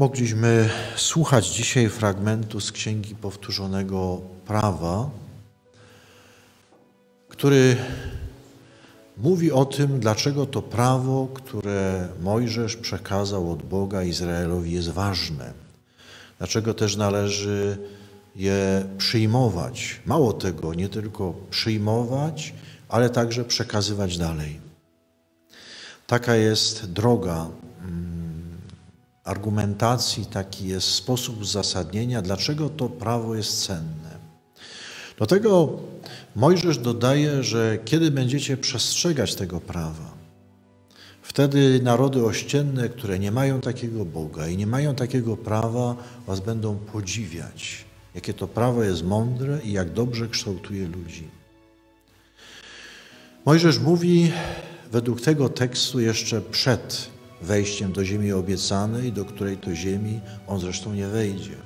Mogliśmy słuchać dzisiaj fragmentu z Księgi Powtórzonego Prawa, który mówi o tym, dlaczego to prawo, które Mojżesz przekazał od Boga Izraelowi, jest ważne. Dlaczego też należy je przyjmować. Mało tego, nie tylko przyjmować, ale także przekazywać dalej. Taka jest droga argumentacji, taki jest sposób uzasadnienia, dlaczego to prawo jest cenne. Do tego Mojżesz dodaje, że kiedy będziecie przestrzegać tego prawa, wtedy narody ościenne, które nie mają takiego Boga i nie mają takiego prawa, was będą podziwiać, jakie to prawo jest mądre i jak dobrze kształtuje ludzi. Mojżesz mówi według tego tekstu jeszcze przed wejściem do ziemi obiecanej, do której to ziemi on zresztą nie wejdzie.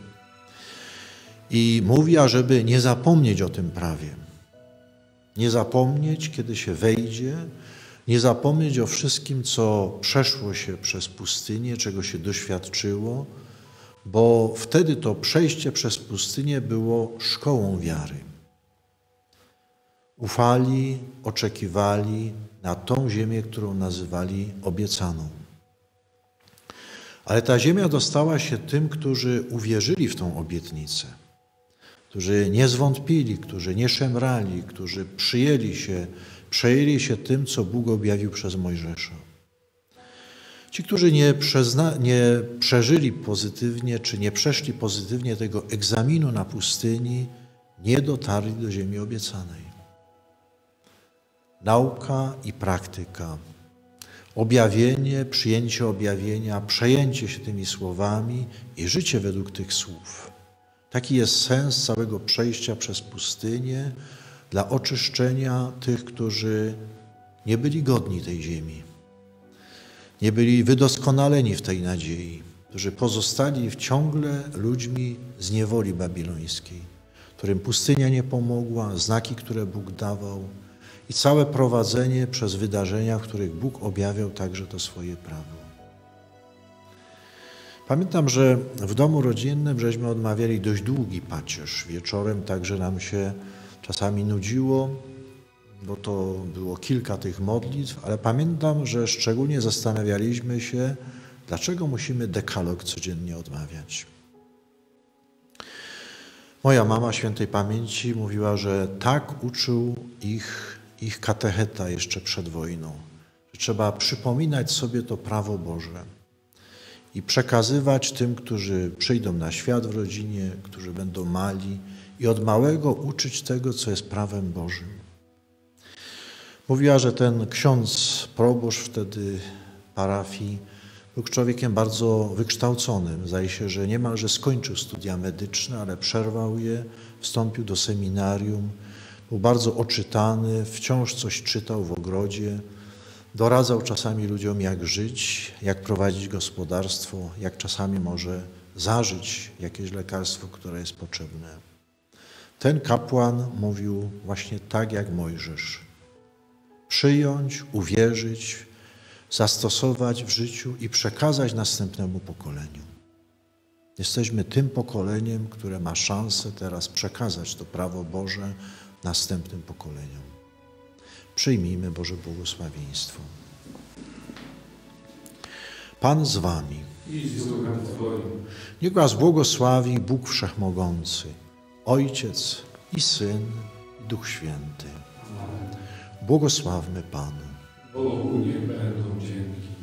I mówi, ażeby nie zapomnieć o tym prawie. Nie zapomnieć, kiedy się wejdzie, nie zapomnieć o wszystkim, co przeszło się przez pustynię, czego się doświadczyło, bo wtedy to przejście przez pustynię było szkołą wiary. Ufali, oczekiwali na tą ziemię, którą nazywali obiecaną. Ale ta ziemia dostała się tym, którzy uwierzyli w tą obietnicę, którzy nie zwątpili, którzy nie szemrali, którzy przyjęli się, przejęli się tym, co Bóg objawił przez Mojżesza. Ci, którzy nie, przezna, nie przeżyli pozytywnie, czy nie przeszli pozytywnie tego egzaminu na pustyni, nie dotarli do ziemi obiecanej. Nauka i praktyka objawienie, przyjęcie objawienia, przejęcie się tymi słowami i życie według tych słów. Taki jest sens całego przejścia przez pustynię dla oczyszczenia tych, którzy nie byli godni tej ziemi, nie byli wydoskonaleni w tej nadziei, którzy pozostali ciągle ludźmi z niewoli babilońskiej, którym pustynia nie pomogła, znaki, które Bóg dawał, i całe prowadzenie przez wydarzenia, w których Bóg objawiał także to swoje prawo. Pamiętam, że w domu rodzinnym żeśmy odmawiali dość długi pacierz. Wieczorem także nam się czasami nudziło, bo to było kilka tych modlitw, ale pamiętam, że szczególnie zastanawialiśmy się, dlaczego musimy dekalog codziennie odmawiać. Moja mama świętej pamięci mówiła, że tak uczył ich ich katecheta jeszcze przed wojną. Trzeba przypominać sobie to prawo Boże i przekazywać tym, którzy przyjdą na świat w rodzinie, którzy będą mali i od małego uczyć tego, co jest prawem Bożym. Mówiła, że ten ksiądz proboszcz wtedy parafii był człowiekiem bardzo wykształconym. Zdaje się, że niemalże skończył studia medyczne, ale przerwał je, wstąpił do seminarium, był bardzo oczytany, wciąż coś czytał w ogrodzie, doradzał czasami ludziom, jak żyć, jak prowadzić gospodarstwo, jak czasami może zażyć jakieś lekarstwo, które jest potrzebne. Ten kapłan mówił właśnie tak jak Mojżesz. Przyjąć, uwierzyć, zastosować w życiu i przekazać następnemu pokoleniu. Jesteśmy tym pokoleniem, które ma szansę teraz przekazać to prawo Boże następnym pokoleniom. Przyjmijmy Boże błogosławieństwo. Pan z wami. I z duchem Twoim. Niech was błogosławi Bóg Wszechmogący, Ojciec i Syn i Duch Święty. Błogosławmy Panu. Bogu niech będą dzięki.